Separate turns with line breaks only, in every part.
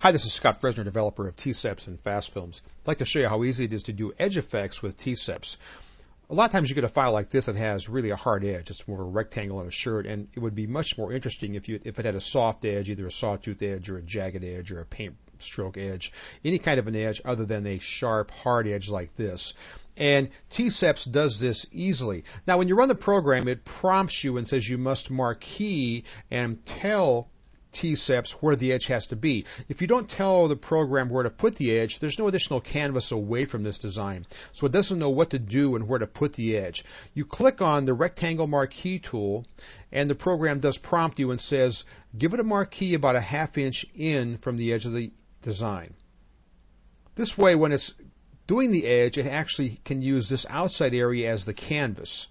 Hi, this is Scott Fresener, developer of T-Seps and Fast Films. I'd like to show you how easy it is to do edge effects with T-Seps. A lot of times you get a file like this that has really a hard edge. It's more of a rectangle on a shirt, and it would be much more interesting if you if it had a soft edge, either a sawtooth edge or a jagged edge or a paint stroke edge, any kind of an edge other than a sharp, hard edge like this. And T-Seps does this easily. Now, when you run the program, it prompts you and says you must marquee and tell T-Seps where the edge has to be. If you don't tell the program where to put the edge, there's no additional canvas away from this design. So it doesn't know what to do and where to put the edge. You click on the rectangle marquee tool and the program does prompt you and says, give it a marquee about a half inch in from the edge of the design. This way, when it's doing the edge, it actually can use this outside area as the canvas.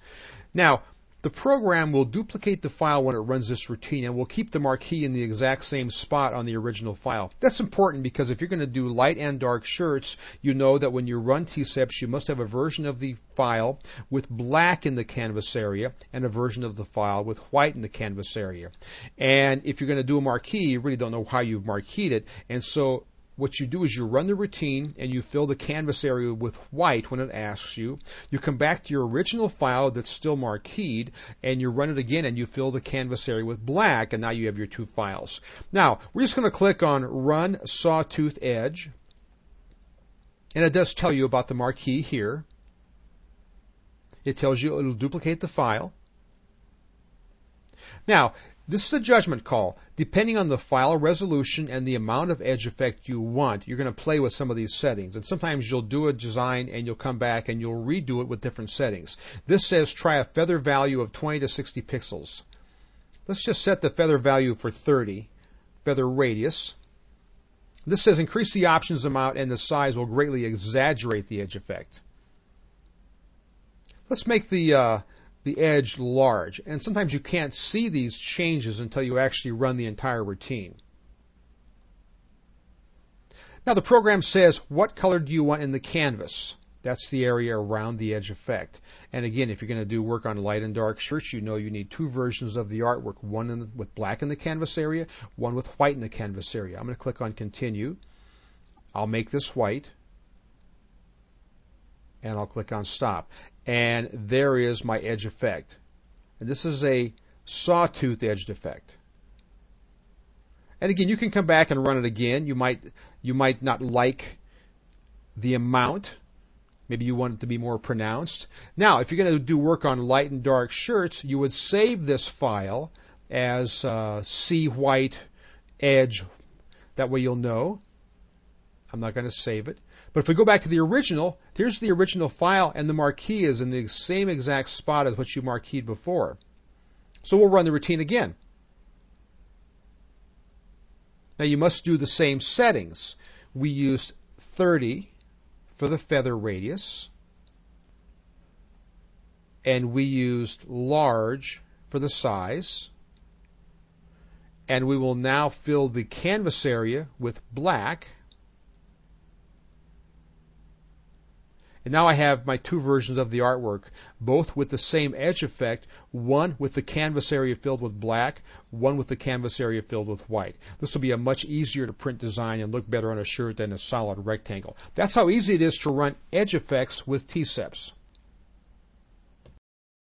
Now, the program will duplicate the file when it runs this routine and will keep the marquee in the exact same spot on the original file. That's important because if you're going to do light and dark shirts, you know that when you run T-Seps, you must have a version of the file with black in the canvas area and a version of the file with white in the canvas area. And if you're going to do a marquee, you really don't know how you've marqueed it. And so what you do is you run the routine and you fill the canvas area with white when it asks you. You come back to your original file that's still marqueed and you run it again and you fill the canvas area with black and now you have your two files. Now, we're just going to click on Run Sawtooth Edge and it does tell you about the marquee here. It tells you it'll duplicate the file. Now, this is a judgment call. Depending on the file resolution and the amount of edge effect you want, you're going to play with some of these settings. And sometimes you'll do a design and you'll come back and you'll redo it with different settings. This says try a feather value of 20 to 60 pixels. Let's just set the feather value for 30. Feather radius. This says increase the options amount and the size will greatly exaggerate the edge effect. Let's make the uh, the edge large. And sometimes you can't see these changes until you actually run the entire routine. Now the program says, what color do you want in the canvas? That's the area around the edge effect. And again, if you're going to do work on light and dark shirts, you know you need two versions of the artwork, one the, with black in the canvas area, one with white in the canvas area. I'm going to click on continue. I'll make this white and I'll click on stop. And there is my edge effect. And this is a sawtooth edge effect. And again, you can come back and run it again. You might you might not like the amount. Maybe you want it to be more pronounced. Now, if you're going to do work on light and dark shirts, you would save this file as uh, C white edge. That way you'll know. I'm not going to save it. But if we go back to the original, here's the original file, and the marquee is in the same exact spot as what you marqueed before. So we'll run the routine again. Now you must do the same settings. We used 30 for the feather radius, and we used large for the size. And we will now fill the canvas area with black And now I have my two versions of the artwork, both with the same edge effect, one with the canvas area filled with black, one with the canvas area filled with white. This will be a much easier to print design and look better on a shirt than a solid rectangle. That's how easy it is to run edge effects with T-Seps.